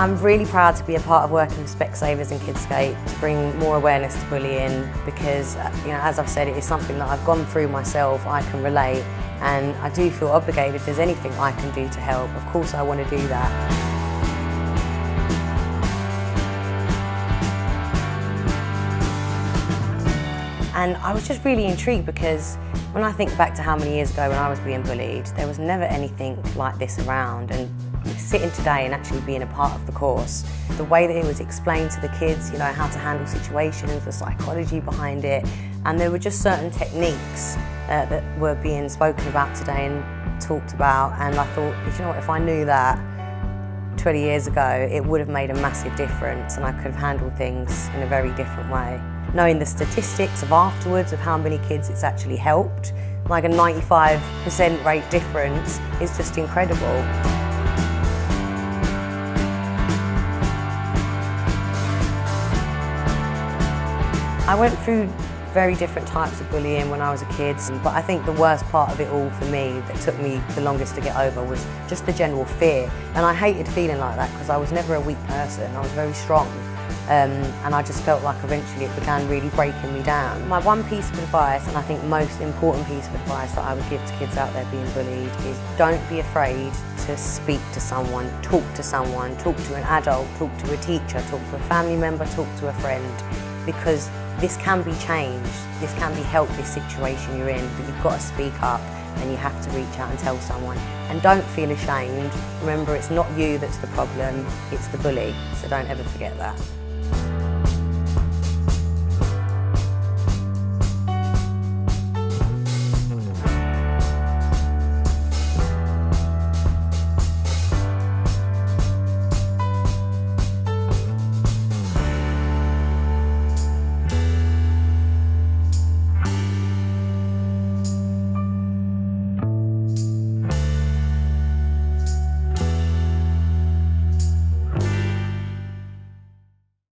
I'm really proud to be a part of working with Specsavers and Kidscape to bring more awareness to bullying because, uh, you know, as I've said, it is something that I've gone through myself, I can relate, and I do feel obligated if there's anything I can do to help. Of course I want to do that. And I was just really intrigued because when I think back to how many years ago when I was being bullied, there was never anything like this around. And sitting today and actually being a part of the course, the way that it was explained to the kids, you know, how to handle situations, the psychology behind it, and there were just certain techniques uh, that were being spoken about today and talked about. And I thought, you know what, if I knew that 20 years ago, it would have made a massive difference and I could have handled things in a very different way knowing the statistics of afterwards of how many kids it's actually helped, like a 95% rate difference is just incredible. I went through very different types of bullying when I was a kid, but I think the worst part of it all for me that took me the longest to get over was just the general fear. And I hated feeling like that because I was never a weak person, I was very strong. Um, and I just felt like eventually it began really breaking me down. My one piece of advice, and I think most important piece of advice that I would give to kids out there being bullied is don't be afraid to speak to someone, talk to someone, talk to an adult, talk to a teacher, talk to a family member, talk to a friend, because this can be changed, this can be helped, this situation you're in, but you've got to speak up and you have to reach out and tell someone. And don't feel ashamed. Remember, it's not you that's the problem, it's the bully, so don't ever forget that.